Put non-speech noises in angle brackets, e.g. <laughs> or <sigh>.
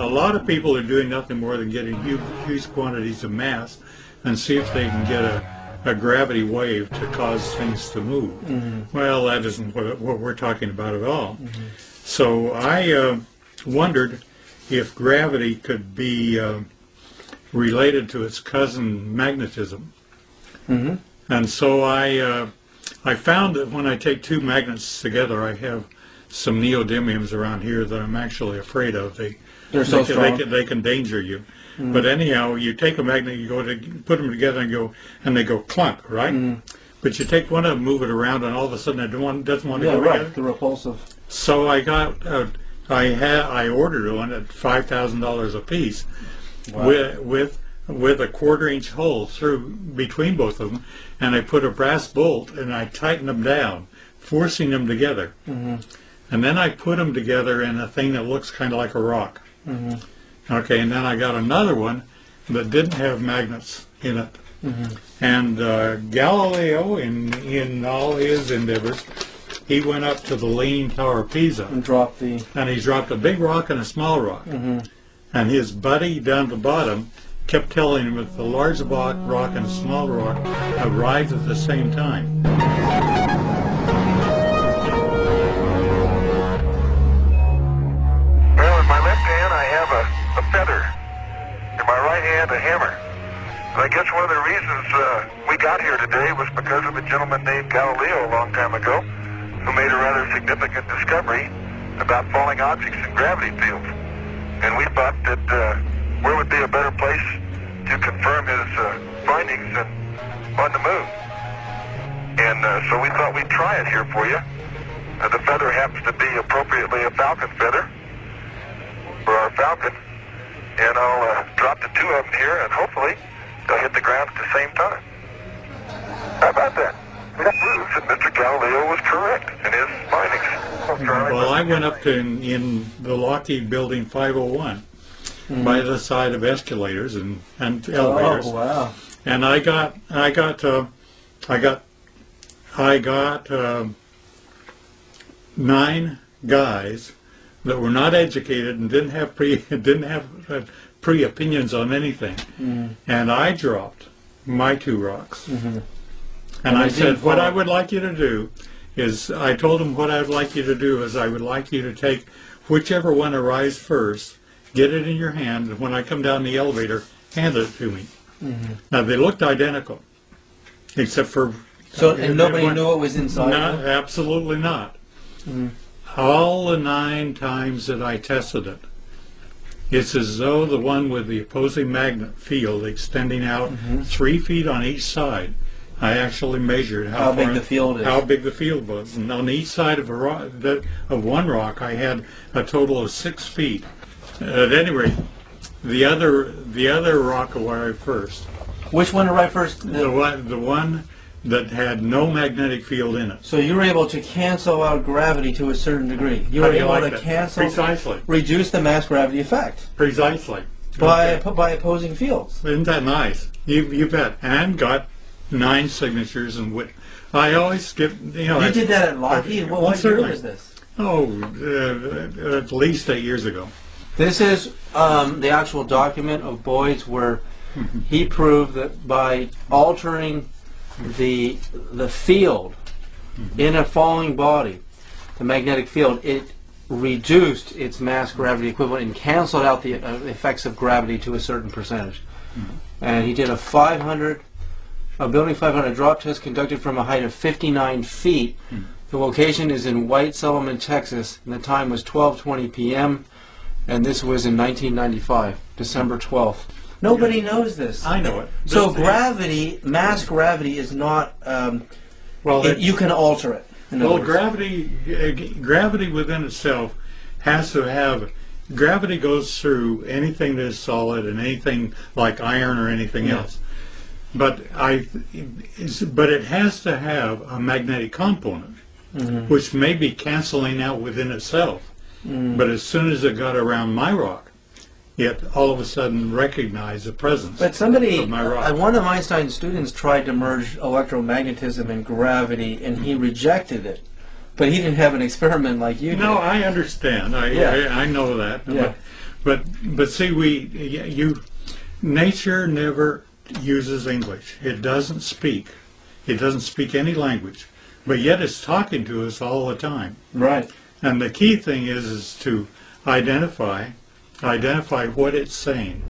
A lot of people are doing nothing more than getting huge, huge quantities of mass and see if they can get a, a gravity wave to cause things to move. Well, that isn't what, what we're talking about at all. So I uh, wondered if gravity could be uh, related to its cousin magnetism. And so I uh, I found that when I take two magnets together, I have some neodymiums around here that I'm actually afraid of. They They're so they, can, strong. they can they can danger you. But anyhow, you take a magnet, you go to put them together and go, and they go clunk, right? But you take one of them, move it around, and all of a sudden it one doesn't want to Yeah, go right. together. The repulsive. So I got, uh, I had, I ordered one at five thousand dollars a piece, with with with a quarter inch hole through between both of them, and I put a brass bolt and I tightened them down, forcing them together, and then I put them together in a thing that looks kind of like a rock. Mm-hmm. Okay, and then I got another one that didn't have magnets in it. Mm-hmm. And uh, Galileo, in in all his endeavors, he went up to the Leaning Tower of Pisa, And dropped the. and he dropped a big rock and a small rock. Mm-hmm. And his buddy down at the bottom kept telling him that the large rock, rock and the small rock arrived at the same time. Feather. In my right hand a hammer. And I guess one of the reasons uh, we got here today was because of a gentleman named Galileo a long time ago who made a rather significant discovery about falling objects in gravity fields. And we thought that uh, where would be a better place to confirm his uh, findings than on the moon. And uh, so we thought we'd try it here for you. Uh, the feather happens to be appropriately a falcon feather for our Falcon, and I'll uh, drop the two of them here, and hopefully they'll hit the ground at the same time. How about that? That proves that Mr. Galileo was correct in his findings. Well, I went up to in, in the Lockheed Building 501 by the side of escalators and, and elevators. Oh wow. and I got I got uh, I got I got uh, nine guys that were not educated and didn't have pre <laughs> didn't have uh, pre opinions on anything, mm. and I dropped my two rocks, mm-hmm. and, And I said what I would like you to do is I told them what I'd like you to do is I would like you to take whichever one arrives first, get it in your hand, and when I come down the elevator, hand it to me. Mm-hmm. Now they looked identical, except for So and nobody Everyone- knew it was inside. not absolutely not. Mm-hmm. All the nine times that I tested it, it's as though the one with the opposing magnet field extending out mm-hmm. three feet on each side. I actually measured how, How big the field is. How big the field was, and on each side of a rock, that, of one rock, I had a total of six feet. At any rate, the other the other rock arrived first. Which one arrived first? The one, the one that had no magnetic field in it. So you were able to cancel out gravity to a certain degree. You How were able like to that? cancel, Precisely. reduce the mass gravity effect Precisely. by Okay. by opposing fields. Isn't that nice? You you bet. And got nine signatures and wit. I always get you know. You I- did that at Lockheed. What, what year was this? Oh, uh, at least eight years ago. This is um, the actual document of Boyd's where <laughs> he proved that by altering the the field mm-hmm. in a falling body, the magnetic field, it reduced its mass gravity equivalent and canceled out the uh, effects of gravity to a certain percentage. Mm-hmm. And he did a 500, a building 500 drop test conducted from a height of 59 feet. Hmm. The location is in White Settlement, Texas, and the time was 12:20 p.m. And this was in 1995, December 12th. Nobody knows this. I know it. So This- gravity, mass gravity, is not. Um, Well, it, it- you can alter it. in other Well, words. gravity, uh, gravity within itself has to have. Gravity goes through anything that is solid and anything like iron or anything Yeah. else. But I, it's, but it has to have a magnetic component, Mm-hmm. which may be canceling out within itself. Mm. But as soon as it got around my rock, yet all of a sudden recognize the presence. But somebody, of my rock. Uh, one of Einstein's students tried to merge electromagnetism and gravity, and he mm-hmm. rejected it. But he didn't have an experiment like you. No, did. I understand. I, yeah. I, I know that. Yeah. But, but but see, we you nature never uses English. It doesn't speak. It doesn't speak any language, but yet it's talking to us all the time. Right. And the key thing is is to identify identify what it's saying.